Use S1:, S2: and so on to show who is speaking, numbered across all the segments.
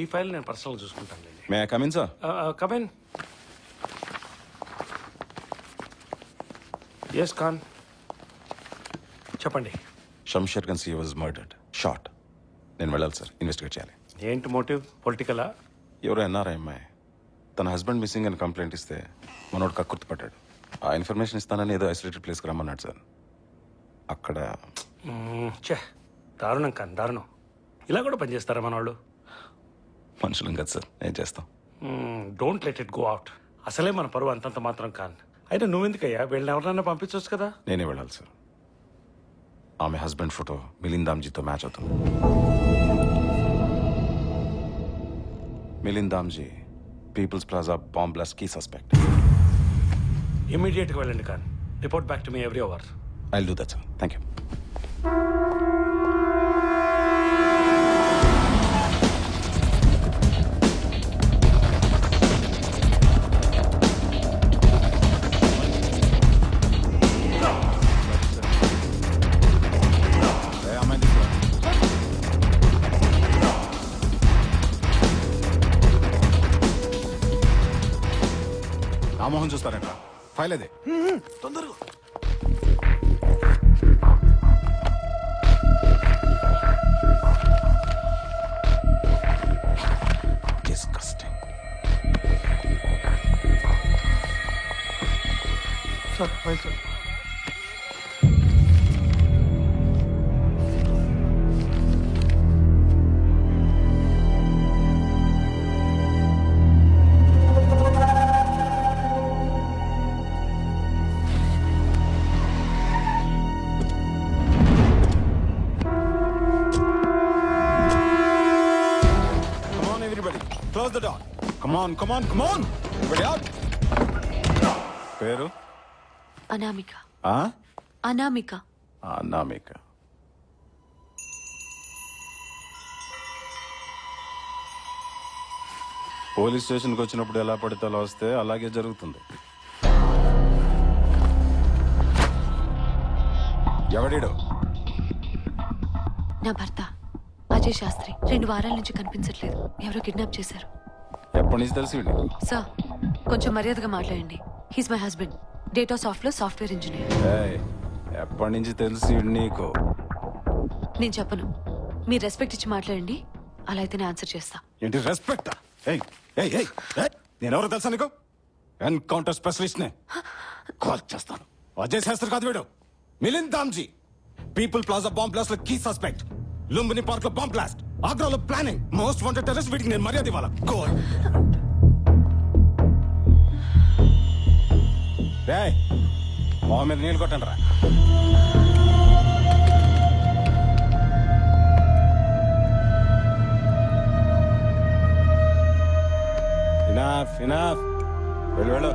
S1: ఈ ఫైల్ నేను పర్సనల్గా చూసుకుంటాను
S2: may I come in sir
S1: come in yes Khan చెప్పండి.
S2: షంషేర్ గన్సీ వాజ్ మర్డర్డ్ షార్ట్ నేను వెళ్ళాలి సార్ ఇన్వెస్టిగేట్ చేయాలి.
S1: ఏంటి మోటివ్? పొలిటికలా
S2: ఎవరో ఎన్ఆర్ఐ అమ్మాయి. తన హస్బెండ్ మిస్సింగ్ అని కంప్లైంట్ ఇస్తే మనోడు కక్కుర్తి పడ్డాడు ఆ ఇన్ఫర్మేషన్ ఇస్తానని ఏదో ఐసోలేటెడ్ ప్లేస్కి రమ్మన్నాడు సార్ అక్కడ
S1: చే దారుణం ఖాన్ దారుణం. ఇలా కూడా పనిచేస్తారా మన వాళ్ళు
S2: మనుషులం కదా సార్ ఏం చేస్తాం?
S1: Don't let it go out అసలే మన పరువు అంతంత మాత్రం ఖాన్ అయితే నువ్వెందుకయ్యా? వీళ్ళని ఎవరినైనా పంపించవచ్చు కదా?
S2: నేనే వెళ్ళాలి సార్ ఆమె హస్బెండ్ ఫోటో మిలింద్ దామ్జీతో మ్యాచ్ అవుతుంది. Milind Damji people's plaza bomb blast key suspect
S1: ఇమీడియట్గా వెళ్ళండి Khan report back to me every hour
S2: I do that sir thank you Ramohan చూస్తారంట ఫైల్ అదే.
S1: తొందరగా. Sir file sir.
S2: Everybody. Close the door. Come on, come on, come on. Everybody out. పేరు
S3: అనామిక
S2: ఆ?
S3: Anamika
S2: Anamika police స్టేషన్కి వచ్చినప్పుడు ఎలా పడితే అలా వస్తే అలాగే జరుగుతుంది ఎవడీడు
S3: నా భర్త అజయ్ శాస్త్రి. రెండు వారాల నుంచి కనిపించట్లేదు. ఎవరో కిడ్నాప్ చేశారు.
S2: ఎప్పటి నుంచి తెలిసి?
S3: సార్ కొంచెం మర్యాదగా మాట్లాడండి. హీస్ మై హస్బెండ్ డేటా సాఫ్ట్లో సాఫ్ట్వేర్ ఇంజనీర్
S2: ఎప్పటి నుంచి తెలిసి నీకు?
S3: నేను చెప్పను. మీరు రెస్పెక్ట్ ఇచ్చి మాట్లాడండి. అలా అయితేనే ఆన్సర్ చేస్తా.
S2: ఏంటి రెస్పెక్ట్ నేనెవరో తెలుసా నీకు? ఎన్కౌంటర్ స్పెషలిస్ట్ నే. కాల్ చేస్తాను. అజయ్ శాస్త్రి కాదు వీడు. Milind Damji people plaza bomb బ్లాస్ట్లో key suspect Lumbini పార్క్లో బాంబ్ బ్లాస్ట్. ఆగ్రాలో ప్లానింగ్. మోస్ట్ వాంటెడ్ టెర్రస్ వీటికి నేను మర్యాద ఇవ్వాలా? గోల్ మీద నీళ్ళు కొట్టండి రా. ఇనాఫ్ ఇనాఫ్ వెళ్ళు వెళ్ళు.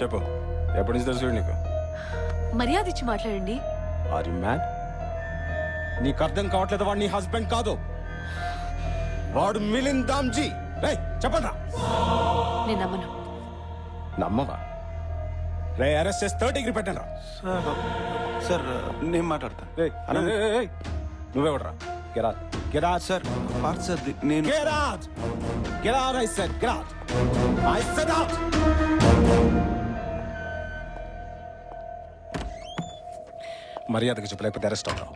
S2: చెప్పు ఎప్పటి నుంచి తెలుసు నీకు?
S3: మర్యాద ఇచ్చి మాట్లాడండి.
S2: ఆర్ యు మ్యాడ్ నీకు అర్థం కావట్లేదు వాడు నీ హస్బెండ్ కాదు. వాడు మిలింద్ దామ్జీ. రే చెప్పండి
S3: నేను నమ్మను.
S2: నమ్మవా? రే అరెస్ట్ చేసి థర్డ్ డిగ్రీ పెట్టండి
S4: సార్ సార్ నేను మాట్లాడతాను
S2: రే నువ్వెవడరా? Giraj Giraj
S4: sir part sir నేను
S2: Giraj Giraj I said Giraj I said out మర్యాదకి చెప్పలేకపోతే అరెస్ట్ అవుతావు.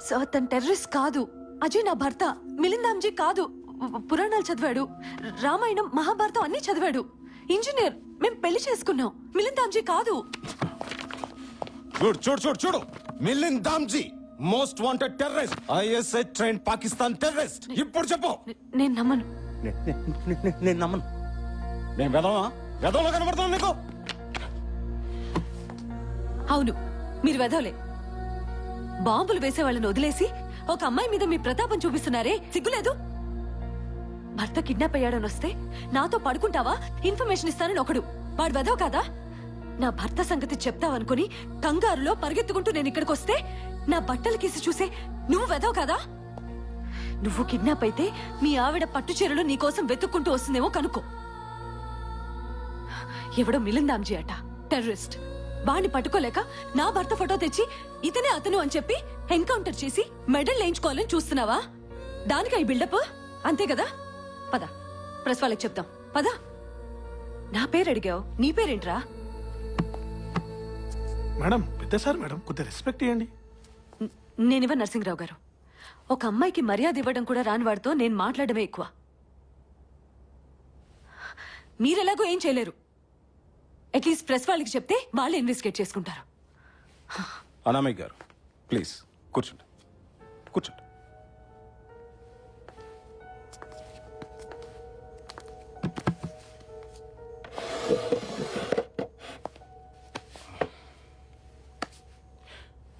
S3: సార్ తన టెర్రరిస్ట్ కాదు. అజయ్ నా భర్త. మిలిందాంజీ కాదు. పురాణాలు చదివాడు. రామాయణం మహాభారతం అన్ని చదివాడు. ఇంజనీర్ మేం పెళ్ళి చేసుకున్నాం. మిలిందాంజీ కాదు.
S2: చూడు చూడు చూడు చూడు. Milind Damji most wanted terrorist ISI train Pakistan terrorist ఇప్పుడు చెప్పు.
S3: నేను నమ్మను.
S2: నేను నమ్మను. నేను వెదవా? వెదవలో కనబడుతున్నాను నీకు.
S3: అవును. మీరు వెదవలే బాంబులు వేసే వాళ్ళని వదిలేసి ఒక అమ్మాయి మీద మీ ప్రతాపం చూపిస్తున్నారే? సిగ్గులేదు? భర్త కిడ్నాప్ అయ్యాడని వస్తే నాతో పడుకుంటావా? ఇన్ఫర్మేషన్ ఇస్తానని ఒకడు. వాడు వెదవ కాదా? నా భర్త సంగతి చెప్తావనుకుని కంగారులో పరిగెత్తుకుంటూ నేను ఇక్కడికి వస్తే నా బట్టలు కేసి చూసే నువ్వు వెదవ కాదా? నువ్వు కిడ్నాప్ అయితే మీ ఆవిడ పట్టు చీరలు నీకోసం వెతుక్కుంటూ వస్తుందేమో కనుక్కో. ఎవడో మిలిందాంజీ అట. టెర్రరిస్ట్. వాణ్ణి పట్టుకోలేక నా భర్త ఫోటో తెచ్చి ఇతనే అతను అని చెప్పి ఎన్కౌంటర్ చేసి మెడల్ వేయించుకోవాలని చూస్తున్నావా? దానికి ఈ బిల్డప్ అంతే కదా? పద ప్రెస్ వాళ్ళకి చెప్తాం. పద. నా పేరు అడిగావు నీ పేరేంట్రా?
S5: మేడం పెద్ద సార్ మేడం కొద్దిగా రెస్పెక్ట్ ఇవ్వండి.
S3: న- నేనివ్వ నరసింహరావు గారు. ఒక అమ్మాయికి మర్యాద ఇవ్వడం కూడా రాని వాడితో నేను మాట్లాడమే ఎక్కువ. మీరెలాగో ఏం చేయలేరు. అట్లీస్ట్ ప్రెస్ వాళ్ళకి చెప్తే వాళ్ళే ఇన్వెస్టిగేట్ చేసుకుంటారు.
S2: అనామిక్ గారు ప్లీజ్ కూర్చోండి. కూర్చోండి.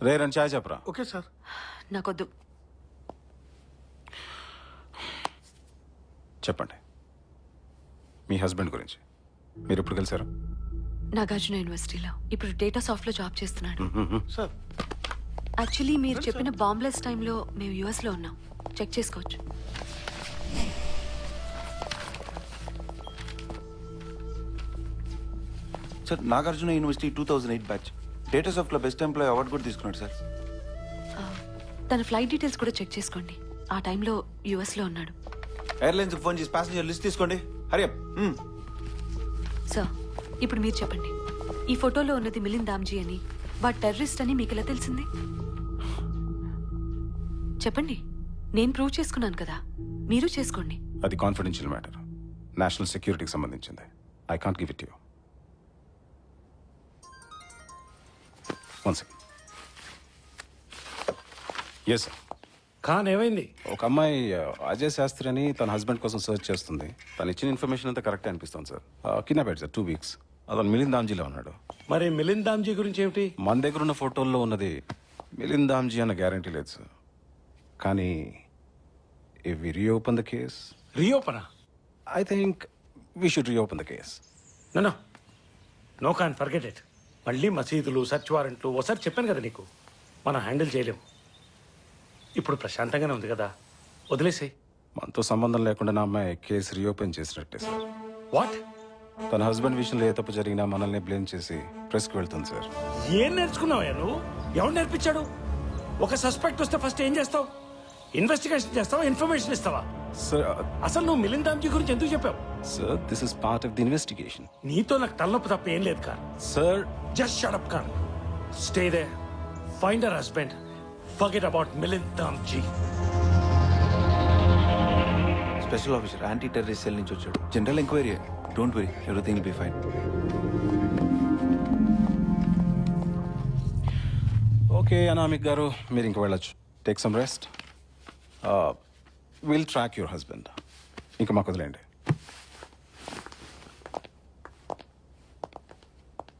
S2: రే రన్ చాయ్ చెప్పరా?
S5: Okay sir.
S3: నాకొద్దు.
S2: చెప్పండి. మీ హస్బెండ్ గురించి. మీరు ఎప్పుడు కలిసారు
S3: నాగార్జున యూనివర్సిటీలో. ఇప్పుడు డేటా సాఫ్ట్లో జాబ్ చేస్తున్నాడు.
S5: సార్.
S3: యాక్చువల్లీ మీరు చెప్పిన బాంబ్లెస్ టైంలో మేము యుఎస్లో ఉన్నాం. చెక్ చేసుకోవచ్చు.
S4: Sir Nagarjuna university two thousand eight batch data సాఫ్ట్లో best employee award కూడా తీసుకున్నాడు సార్.
S3: తన ఫ్లైట్ డీటెయిల్స్ కూడా చెక్ చేసుకోండి. ఆ టైంలో యుఎస్లో ఉన్నాడు.
S4: ఎయిర్లైన్స్కి ఫోన్ చేసి ప్యాసింజర్ లిస్ట్ తీసుకోండి. హరి
S3: సార్ ఇప్పుడు మీరు చెప్పండి. ఈ ఫోటోలో ఉన్నది మిలింద్ దామ్జీ అని వాడు టెర్రరిస్ట్ అని మీకు ఎలా తెలిసింది? చెప్పండి. నేను ప్రూవ్ చేసుకున్నాను కదా. మీరు చేసుకోండి.
S2: అది కాన్ఫిడెన్షియల్ మ్యాటర్ నేషనల్ సెక్యూరిటీకి సంబంధించింది. I can't give it you one second yes sir
S1: Khan ఏమైంది?
S2: ఒక అమ్మాయి అజయ్ శాస్త్రి అని తన హస్బెండ్ కోసం సర్చ్ చేస్తుంది. తను ఇచ్చిన ఇన్ఫర్మేషన్ అంతా కరెక్ట్ అనిపిస్తుంది sir kidnap sir two weeks అతను మిలింద్ దామ్జీలో ఉన్నాడు.
S1: మరి మిలింద్ దామ్జీ గురించి ఏమిటి?
S2: మన దగ్గర ఉన్న ఫోటోల్లో ఉన్నది మిలింద్ దామ్జీ అన్న గ్యారంటీ లేదు సార్ కానీ if we reopen the case
S1: రీఓపనా?
S2: I think we should reopen the case
S1: no no can forget it మళ్ళీ మసీదులు సర్చ్ వారెంట్లు ఒకసారి చెప్పాను కదా నీకు. మనం హ్యాండిల్ చేయలేము. ఇప్పుడు ప్రశాంతంగానే ఉంది కదా. వదిలేసేయ్.
S2: మనతో సంబంధం లేకుండా నా అమ్మాయి కేసు రీఓపెన్ చేసినట్టే సార్
S1: వాట్
S2: తన హస్బెండ్ విషయంలో ఏ తప్పు జరిగినా మనల్ని బ్లేమ్ చేసి ప్రెస్కి వెళ్తుంది సార్.
S1: ఏం నేర్చుకున్నావా నువ్వు? ఎవరు నేర్పించాడు? ఒక సస్పెక్ట్ వస్తే ఫస్ట్ ఏం చేస్తావు? ఇన్వెస్టిగేషన్ చేస్తావా? ఇన్ఫర్మేషన్ ఇస్తావా?
S2: సార్
S1: అసలు నువ్వు మిలింద్ దామ్జీ గురించి ఎందుకు చెప్పావు?
S2: Sir this is part of the investigation
S1: నీతో నాకు తలనొప్పి తప్ప ఏం లేదు car.
S2: Sir.
S1: Just shut up car. Stay there find her husband forget about Milind Damji
S4: special officer anti terrorist cell నుంచి వచ్చాడు. General enquiry don't worry everything be fine
S2: okay Anamik గారు మీరు ఇంక వెళ్ళొచ్చు. Take some rest will track your husband ఇంకా మాకు వదిలేండి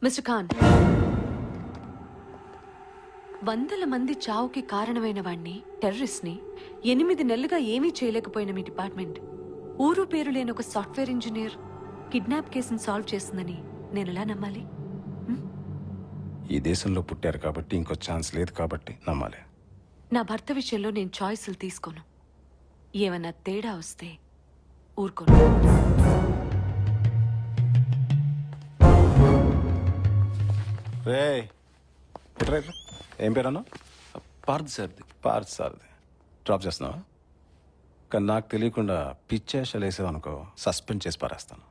S3: mister Khan వందల మంది చావుకి కారణమైన వాణ్ణి టెర్రరిస్ట్ని ఎనిమిది నెలలుగా ఏమీ చేయలేకపోయిన మీ డిపార్ట్మెంట్. ఊరు పేరు లేని ఒక సాఫ్ట్వేర్ ఇంజనీర్ కిడ్నాప్ కేసును సాల్వ్ చేస్తుందని నేను ఎలా నమ్మాలి?
S2: ఈ దేశంలో పుట్టారు కాబట్టి ఇంకో ఛాన్స్ లేదు కాబట్టి నమ్మాలి.
S3: నా భర్త విషయంలో నేను చాయిస్లు తీసుకోను. ఏమన్నా తేడా వస్తే ఊరుకోను.
S2: రే ఇట్రా, ఇట్రా. ఏం పేరు అన్నా
S4: పార్ద్ సార్
S2: పార్త్ సార్ది. డ్రాప్ చేస్తున్నావా? కానీ నాకు తెలియకుండా పిచ్చేషాలు వేసావు అనుకో సస్పెండ్ చేసి పారేస్తాను.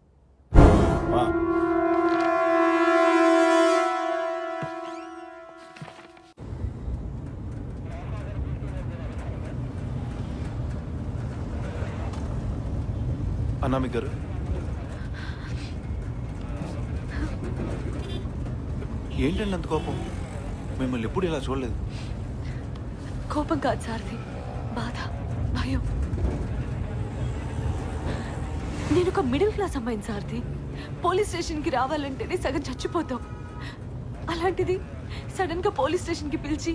S4: అనామి గారు. ఏంటండి అంత కోపం? మిమ్మల్ని ఎప్పుడు ఇలా చూడలేదు.
S3: కోపం కాదు సార్ది బాధ భయం. నేను ఒక మిడిల్ క్లాస్ అమ్మాయిని సార్ది పోలీస్ స్టేషన్కి రావాలంటేనే సగం చచ్చిపోతాం. అలాంటిది సడన్గా పోలీస్ స్టేషన్కి పిలిచి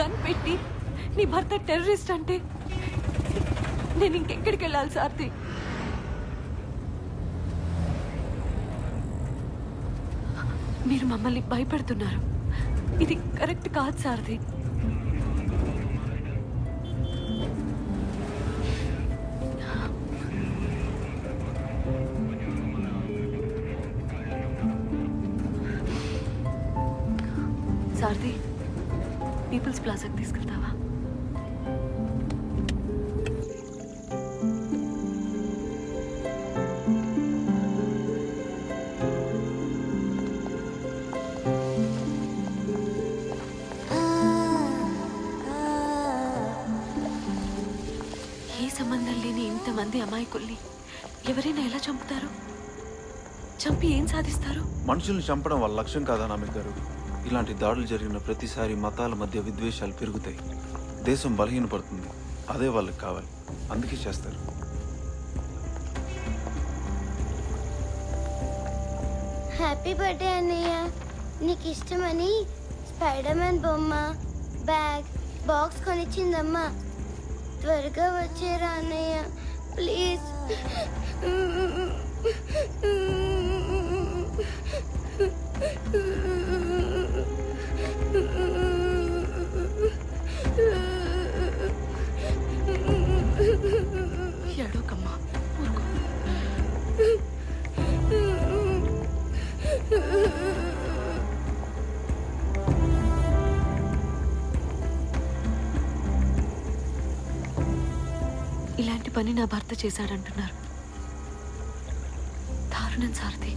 S3: గన్ పెట్టి నీ భర్త టెర్రరిస్ట్ అంటే నేను ఇంకెక్కడికి వెళ్ళాలి సార్ది మీరు మమ్మల్ని భయపెడుతున్నారు. ఇది కరెక్ట్ కాదు సార్ది సారథి పీపుల్స్ ప్లాజాకి తీసుకెళ్తావా? ఏ సంబంధం లేని ఇంతమంది అమాయకుల్ని ఎవరైనా ఎలా చంపుతారు? చంపి ఏం సాధిస్తారు?
S4: మనుషుల్ని చంపడం వాళ్ళ లక్ష్యం కాదా నామిక్ గారు? ఇలాంటి దాడులు జరిగిన ప్రతిసారి మతాల మధ్య విద్వేషాలు పెరుగుతాయి. దేశం బలహీనపడుతుంది. అదే వాళ్ళకి కావాలి. అందుకే చేస్తారు.
S6: హ్యాపీ బర్త్డే అన్నయ్య. నీకు ఇష్టమని స్పైడర్ మ్యాన్ బొమ్మ బ్యాగ్ బాక్స్ కొనిచ్చిందమ్మా. త్వరగా వచ్చేరా అన్నయ్య. ప్లీజ్.
S3: పని నా భర్త చేశాడంటున్నారు. దారుణం సారథి.